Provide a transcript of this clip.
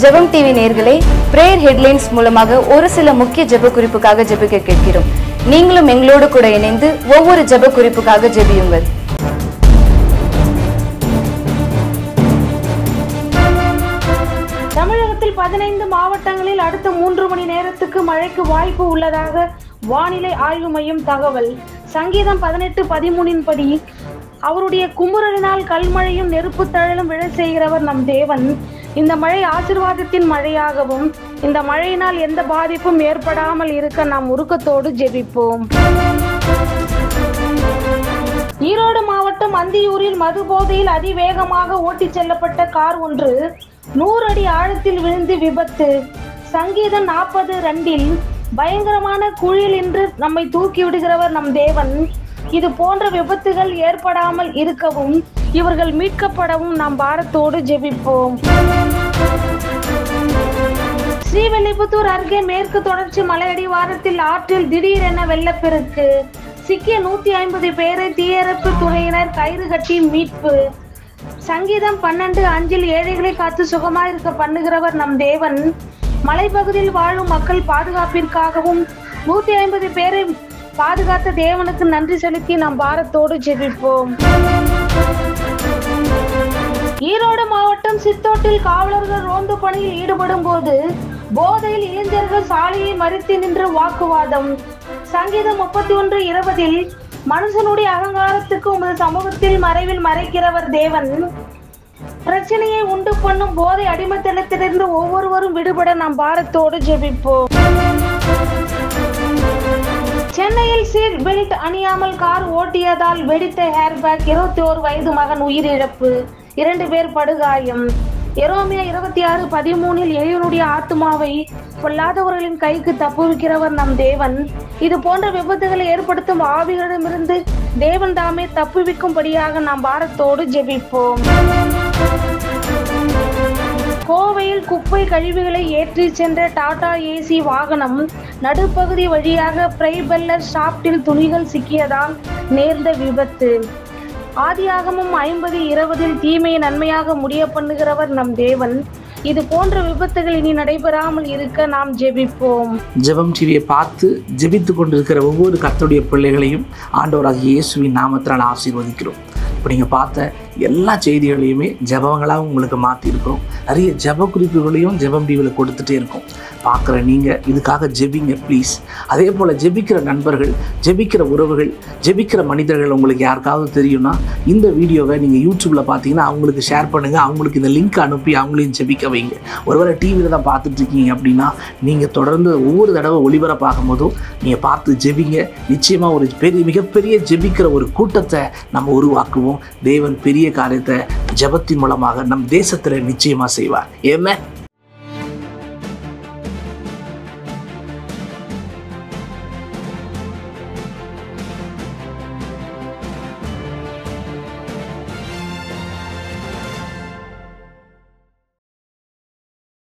ஜெபம் டிவி நேர்களை prayer headlines மூலமாக ஒரு சில முக்கிய ஜெப குறிப்புக்காக ஜெபிக்க கேட்கிறோம். நீங்களும் எங்களோடு கூட இணைந்து ஒவ்வொரு ஜெப குறிப்புக்காக ஜெபியுங்கள். தமிழகத்தில் பதினைந்து மாவட்டங்களில் அடுத்த மூன்று மணி நேரத்துக்கு மழைக்கு வாய்ப்பு உள்ளதாக வானிலை ஆய்வு மையம் தகவல். சங்கீதம் பதினெட்டு பதிமூணின் படி அவருடைய குமுறலினால் கல்மழையும் நெருப்பு தழலும் விழ செய்கிறவர் நம் தேவன். இந்த மழை ஆசிர்வாதத்தின் மழையாகவும் இந்த மழையினால் எந்த பாதிப்பும் ஏற்படாமல் இருக்க நாம் உருக்கத்தோடு ஜெபிப்போம். ஈரோடு மாவட்டம் அந்தியூரில் மது போதையில் அதிவேகமாக ஓட்டிச் செல்லப்பட்ட கார் ஒன்று நூறு அடி ஆழத்தில் விழுந்து விபத்து. சங்கீதம் நாற்பது ரெண்டில் பயங்கரமான குழியில் இன்று நம்மை தூக்கி விடுகிறவர் நம் தேவன். இது போன்ற விபத்துகள் ஏற்படாமல் இருக்கவும் இவர்கள் மீட்கப்படவும் நாம் பாரத்தோடு ஜெபிப்போம். ஸ்ரீவில்லிபுத்தூர் அருகே மேற்கு தொடர்ச்சி மலையடிவாரத்தில் ஆற்றில் திடீரென வெள்ளப்பெருக்கு. சிக்கிய நூத்தி ஐம்பது பேரை தீயணைப்பு துறையினர் கயிறு கட்டி மீட்பு. சங்கீதம் பன்னெண்டு அஞ்சில் ஏழைகளை காத்து சுகமா இருக்க பண்ணுகிறவர் நம் தேவன். மலைப்பகுதியில் வாழும் மக்கள் பாதுகாப்பிற்காகவும் நூத்தி ஐம்பது பேரை பாதுகாத்த தேவனுக்கு நன்றி செலுத்தி நாம் பாரத்தோடு ஜெபிப்போம். மாவட்டம் காவலர்கள் ரோந்து பணியில் ஈடுபடும் போது போதையில் இளைஞர்கள் சாலையை மறித்து நின்று வாக்குவாதம். சங்கீதம் முப்பத்தி ஒன்று இருபதில் மனுஷனுடைய அகங்காரத்துக்கு உமது சமூகத்தில் மறைவில் மறைக்கிறவர் தேவன். பிரச்சனையை உண்டு பண்ணும் போதை அடிமத்தனத்திலிருந்து ஒவ்வொருவரும் விடுபட நாம் பாரத்தோடு ஜெபிப்போம். சென்னையில் சீட் பெல்ட் அணியாமல் கார் ஓட்டியதால் வெடித்த ஹேர்பேக் இருபத்தி ஓரு வயது மகன் உயிரிழப்பு. இரண்டு பேர் படுகாயம். எரோமியா இருபத்தி ஆறு பதிமூணில் எளியனுடைய ஆத்மாவை பொல்லாதவர்களின் கைக்கு தப்புவிக்கிறவர் நம் தேவன். இது போன்ற விபத்துகளை ஏற்படுத்தும் ஆவிகளிடமிருந்து தேவன் தாமே தப்புவிக்கும்படியாக நாம் பாரத்தோடு ஜெபிப்போம். கோவையில் குப்பை கழிவுகளை ஏற்றி சென்ற டாடா ஏசி வாகனம் நடுப்பகுதி வழியாக பிரைபெல்லர் ஷாப்டில் துணிகள் சிக்கியதால் நேர்ந்த விபத்து. ஆதியாகமும் ஐம்பது இருபதில் தீமையை நன்மையாக முடிய பண்ணுகிறவர் நம் தேவன். இது போன்ற விபத்துகள் இனி நடைபெறாமல் இருக்க நாம் ஜெபிப்போம். ஜெபம் டிவியை பார்த்து ஜெபித்து கொண்டிருக்கிற ஒவ்வொரு கத்தோடைய பிள்ளைகளையும் ஆண்டவராக இயேசுவின் நாமத்தினால் ஆசீர்வதிக்கிறோம். இப்போ நீங்கள் பார்த்த எல்லா செய்திகளையுமே ஜபங்களாக உங்களுக்கு மாற்றிருக்கிறோம் நிறைய ஜெப குறிப்புகளையும் ஜெபம் டிவியில் கொடுத்துட்டே இருக்கோம். பார்க்குற நீங்கள் இதுக்காக ஜெபிங்க ப்ளீஸ் அதே போல் ஜெபிக்கிற நண்பர்கள் ஜெபிக்கிற உறவுகள் ஜெபிக்கிற மனிதர்கள் உங்களுக்கு யாருக்காவது தெரியும்னா இந்த வீடியோவை நீங்கள் யூடியூப்பில் பார்த்தீங்கன்னா அவங்களுக்கு ஷேர் பண்ணுங்கள் அவங்களுக்கு இந்த லிங்க் அனுப்பி அவங்களையும் ஜெபிக்க வைங்க. ஒருவேளை டிவியில் தான் பார்த்துட்ருக்கீங்க அப்படின்னா நீங்கள் தொடர்ந்து ஒவ்வொரு தடவை ஒளிபரப்பாகும் போதும் நீங்கள் பார்த்து ஜெபிங்க. நிச்சயமாக ஒரு பெரிய மிகப்பெரிய ஜெபிக்கிற ஒரு கூட்டத்தை நம்ம உருவாக்குவோம். தேவன் பெரிய பெரிய காரியத்தை ஜபத்தின் மூலமாக நம் தேசத்தில் நிச்சயமாக செய்வார். ஏமே